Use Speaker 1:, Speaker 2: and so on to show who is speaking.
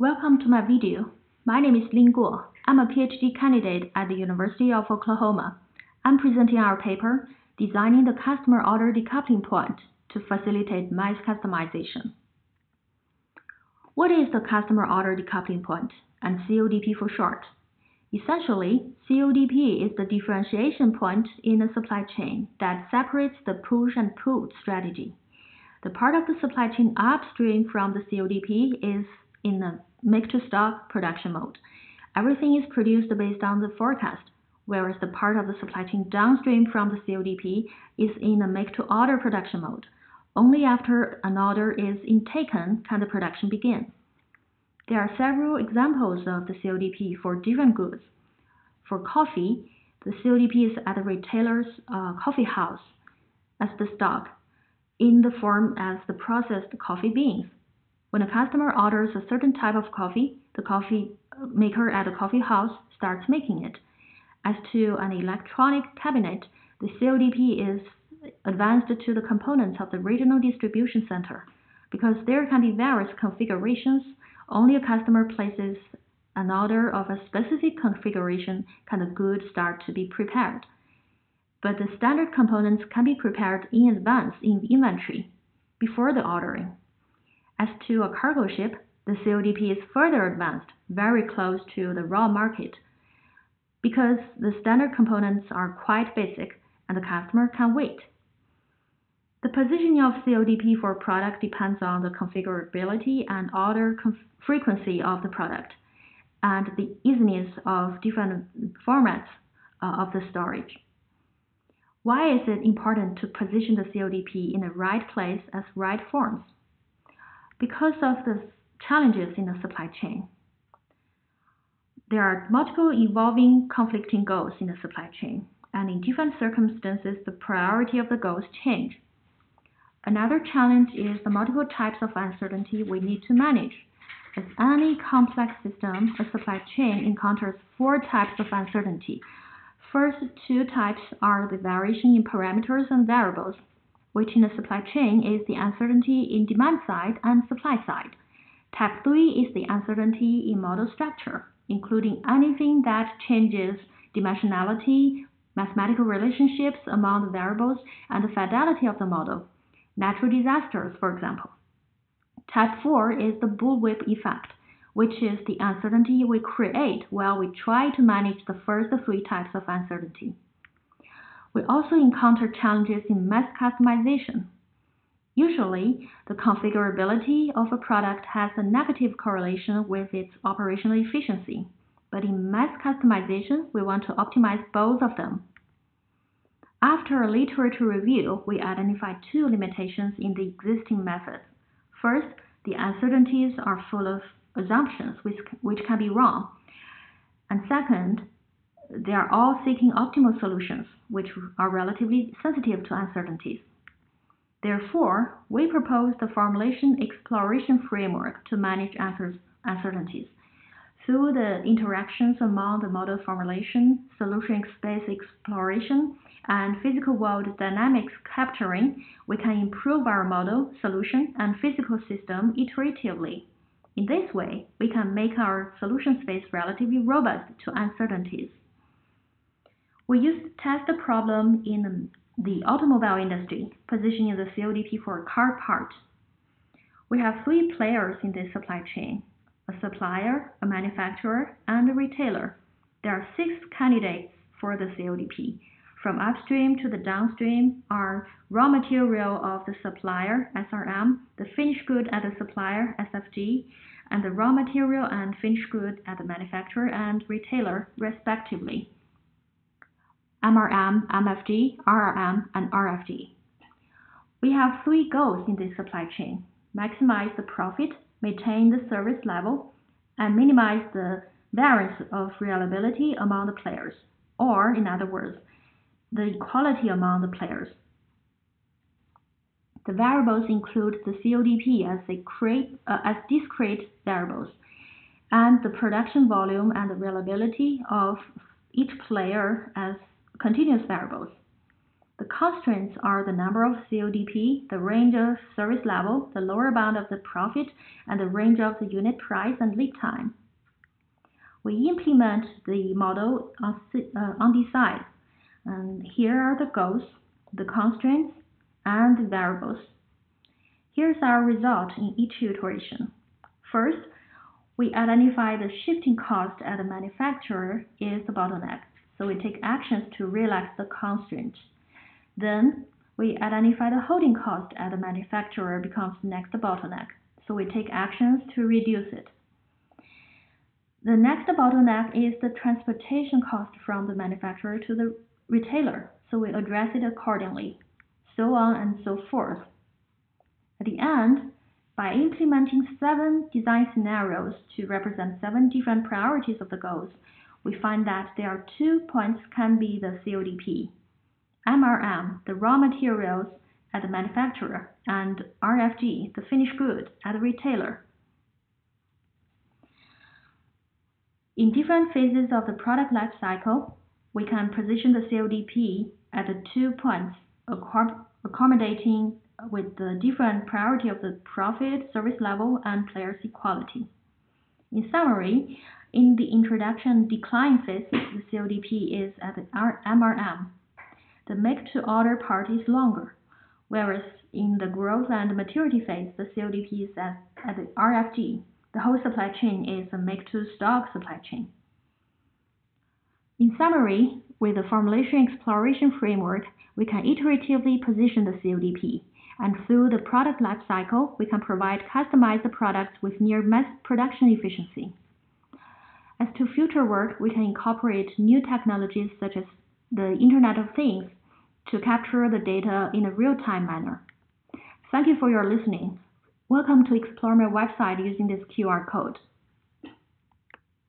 Speaker 1: Welcome to my video. My name is Lin Guo. I'm a PhD candidate at the University of Oklahoma. I'm presenting our paper, Designing the Customer Order Decoupling Point to Facilitate Mass Customization. What is the Customer Order Decoupling Point, and CODP for short? Essentially, CODP is the differentiation point in the supply chain that separates the push and pull strategy. The part of the supply chain upstream from the CODP is in the make-to-stock production mode. Everything is produced based on the forecast, whereas the part of the supply chain downstream from the CODP is in the make-to-order production mode. Only after an order is intaken can the production begin. There are several examples of the CODP for different goods. For coffee, the CODP is at the retailer's uh, coffee house as the stock, in the form as the processed coffee beans. When a customer orders a certain type of coffee, the coffee maker at the coffee house starts making it. As to an electronic cabinet, the CODP is advanced to the components of the regional distribution center. Because there can be various configurations, only a customer places an order of a specific configuration can the goods start to be prepared. But the standard components can be prepared in advance in the inventory before the ordering. As to a cargo ship, the CODP is further advanced, very close to the raw market, because the standard components are quite basic and the customer can wait. The positioning of CODP for a product depends on the configurability and order frequency of the product and the easiness of different formats uh, of the storage. Why is it important to position the CODP in the right place as right forms? Because of the challenges in the supply chain. There are multiple evolving conflicting goals in the supply chain, and in different circumstances, the priority of the goals change. Another challenge is the multiple types of uncertainty we need to manage. As any complex system, a supply chain encounters four types of uncertainty. First two types are the variation in parameters and variables, which in the supply chain is the uncertainty in demand side and supply side. Type 3 is the uncertainty in model structure, including anything that changes dimensionality, mathematical relationships among the variables, and the fidelity of the model. Natural disasters, for example. Type 4 is the bullwhip effect, which is the uncertainty we create while we try to manage the first three types of uncertainty. We also encounter challenges in mass customization. Usually, the configurability of a product has a negative correlation with its operational efficiency, but in mass customization, we want to optimize both of them. After a literature review, we identified two limitations in the existing methods. First, the uncertainties are full of assumptions which, which can be wrong. And second, they are all seeking optimal solutions, which are relatively sensitive to uncertainties. Therefore, we propose the formulation exploration framework to manage uncertainties. Through the interactions among the model formulation, solution space exploration, and physical world dynamics capturing, we can improve our model, solution, and physical system iteratively. In this way, we can make our solution space relatively robust to uncertainties. We used to test the problem in the automobile industry, positioning the CODP for a car part. We have three players in this supply chain a supplier, a manufacturer, and a retailer. There are six candidates for the CODP. From upstream to the downstream are raw material of the supplier, SRM, the finished good at the supplier, SFG, and the raw material and finished good at the manufacturer and retailer, respectively. MRM, MFG, RRM, and RFG. We have three goals in this supply chain. Maximize the profit, maintain the service level, and minimize the variance of reliability among the players, or in other words, the equality among the players. The variables include the CODP as, uh, as discrete variables, and the production volume and the reliability of each player as continuous variables. The constraints are the number of CODP, the range of service level, the lower bound of the profit, and the range of the unit price and lead time. We implement the model on, uh, on DSIDES. And here are the goals, the constraints, and the variables. Here's our result in each iteration. First, we identify the shifting cost at the manufacturer is the bottleneck, so we take actions to relax the constraint. Then, we identify the holding cost at the manufacturer becomes the next bottleneck, so we take actions to reduce it. The next bottleneck is the transportation cost from the manufacturer to the retailer, so we address it accordingly, so on and so forth. At the end, by implementing seven design scenarios to represent seven different priorities of the goals, we find that there are two points can be the CODP, MRM, the raw materials at the manufacturer, and RFG, the finished good at the retailer. In different phases of the product life cycle, we can position the CODP at the two points, accommodating with the different priority of the profit, service level, and players equality. In summary, in the introduction decline phase, the CODP is at the MRM. The make to order part is longer, whereas in the growth and maturity phase, the CODP is at, at the RFG, the whole supply chain is a make-to-stock supply chain. In summary, with the formulation exploration framework, we can iteratively position the CODP, and through the product life cycle, we can provide customized products with near mass production efficiency. As to future work, we can incorporate new technologies such as the Internet of Things to capture the data in a real-time manner. Thank you for your listening. Welcome to explore my website using this QR code.